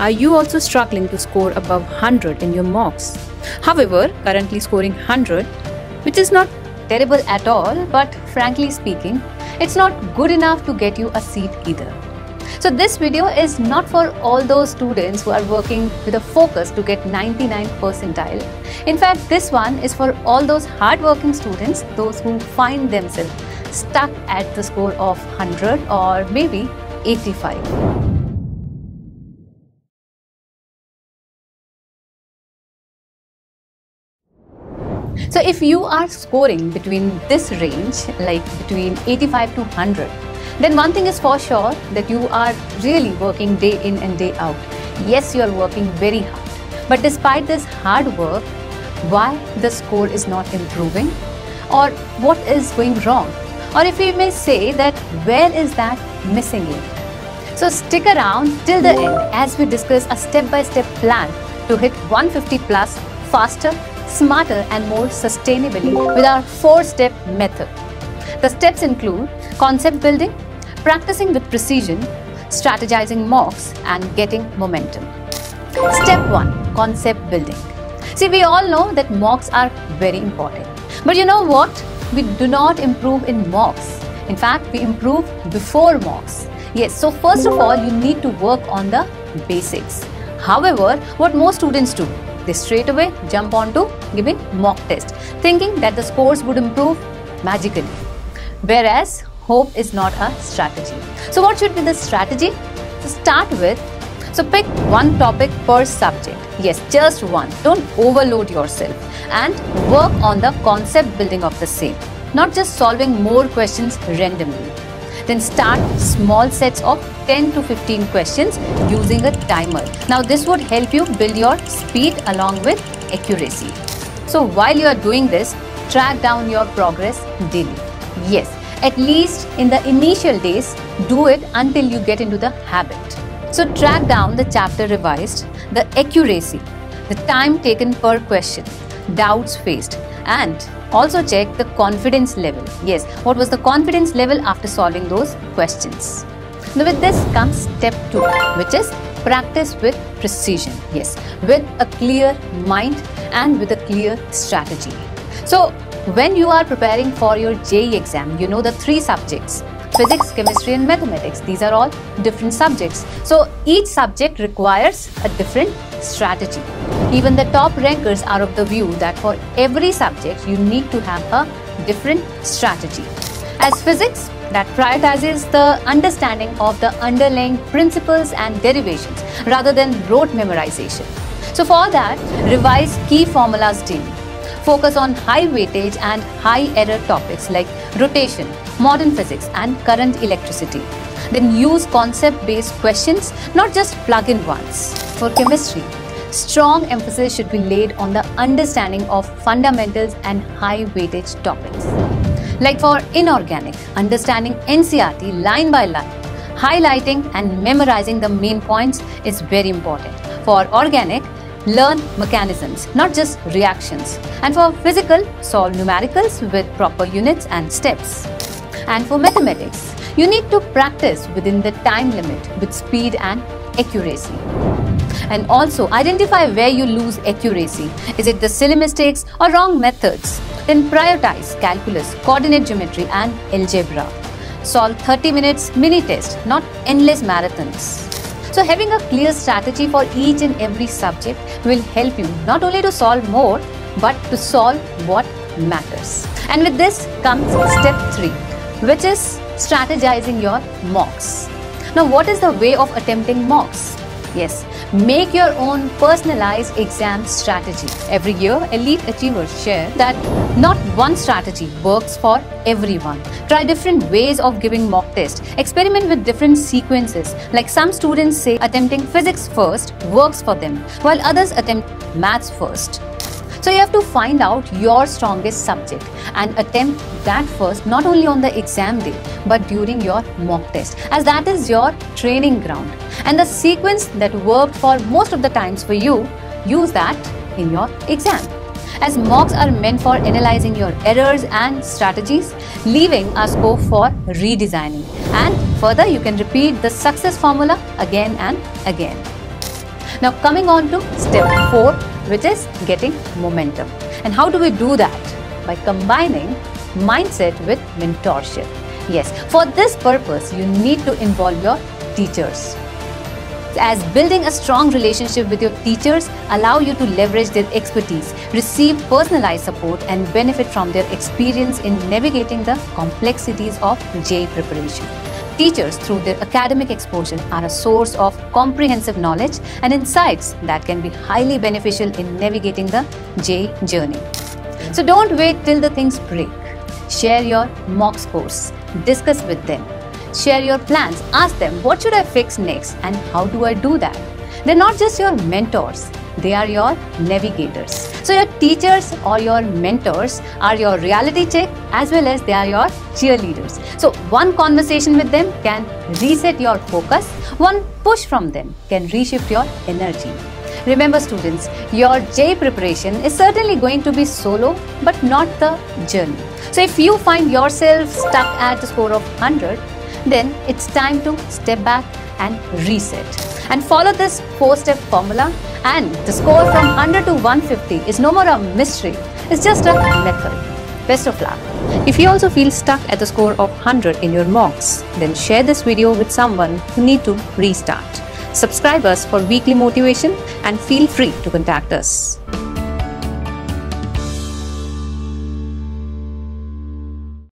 are you also struggling to score above 100 in your mocks? However, currently scoring 100, which is not terrible at all, but frankly speaking, it's not good enough to get you a seat either. So this video is not for all those students who are working with a focus to get 99 percentile. In fact, this one is for all those hardworking students, those who find themselves stuck at the score of 100 or maybe 85. So if you are scoring between this range, like between 85 to 100, then one thing is for sure that you are really working day in and day out. Yes, you are working very hard. But despite this hard work, why the score is not improving? Or what is going wrong? Or if we may say that where is that missing link? So stick around till the end as we discuss a step-by-step -step plan to hit 150 plus faster smarter and more sustainably with our four-step method. The steps include concept building, practicing with precision, strategizing mocks and getting momentum. Step 1. Concept building. See, we all know that mocks are very important. But you know what? We do not improve in mocks. In fact, we improve before mocks. Yes, so first of all, you need to work on the basics. However, what most students do, they straight away jump on to giving mock test, thinking that the scores would improve magically. Whereas hope is not a strategy. So what should be the strategy? To start with, so pick one topic per subject. Yes, just one. Don't overload yourself and work on the concept building of the same. Not just solving more questions randomly. Then start small sets of 10 to 15 questions using a timer. Now this would help you build your speed along with accuracy. So while you are doing this, track down your progress daily. Yes, at least in the initial days, do it until you get into the habit. So track down the chapter revised, the accuracy, the time taken per question, doubts faced, and also check the confidence level. Yes, what was the confidence level after solving those questions? Now with this comes step 2 which is practice with precision. Yes, with a clear mind and with a clear strategy. So when you are preparing for your JEE exam, you know the three subjects physics, chemistry and mathematics. These are all different subjects. So each subject requires a different strategy. Even the top rankers are of the view that for every subject you need to have a different strategy. As physics, that prioritizes the understanding of the underlying principles and derivations rather than rote memorization. So for that, revise key formulas daily. Focus on high weightage and high error topics like rotation, modern physics and current electricity. Then use concept-based questions, not just plug-in ones. For chemistry, strong emphasis should be laid on the understanding of fundamentals and high weightage topics. Like for inorganic, understanding NCERT line by line, highlighting and memorizing the main points is very important. For organic, learn mechanisms, not just reactions. And for physical, solve numericals with proper units and steps. And for mathematics, you need to practice within the time limit with speed and accuracy. And also identify where you lose accuracy. Is it the silly mistakes or wrong methods? Then prioritize calculus, coordinate geometry and algebra. Solve 30 minutes mini test, not endless marathons. So having a clear strategy for each and every subject will help you not only to solve more, but to solve what matters. And with this comes step 3, which is strategizing your mocks. Now what is the way of attempting mocks? Yes, make your own personalized exam strategy. Every year, elite achievers share that not one strategy works for everyone. Try different ways of giving mock tests. Experiment with different sequences. Like some students say attempting physics first works for them, while others attempt maths first. So you have to find out your strongest subject and attempt that first not only on the exam day but during your mock test as that is your training ground. And the sequence that worked for most of the times for you, use that in your exam. As mocks are meant for analyzing your errors and strategies, leaving a scope for redesigning. And further, you can repeat the success formula again and again. Now coming on to step 4 which is getting momentum. And how do we do that? By combining mindset with mentorship. Yes, for this purpose you need to involve your teachers as building a strong relationship with your teachers allow you to leverage their expertise, receive personalized support and benefit from their experience in navigating the complexities of JEE preparation. Teachers, through their academic exposure, are a source of comprehensive knowledge and insights that can be highly beneficial in navigating the JEE journey. So don't wait till the things break. Share your mock scores, discuss with them, Share your plans. Ask them, what should I fix next and how do I do that? They're not just your mentors, they are your navigators. So, your teachers or your mentors are your reality check as well as they are your cheerleaders. So, one conversation with them can reset your focus, one push from them can reshift your energy. Remember, students, your JEE preparation is certainly going to be solo, but not the journey. So, if you find yourself stuck at the score of 100, then it's time to step back and reset. And follow this four-step formula and the score from 100 to 150 is no more a mystery, it's just a method. Best of luck. If you also feel stuck at the score of 100 in your mocks, then share this video with someone who need to restart. Subscribe us for weekly motivation and feel free to contact us.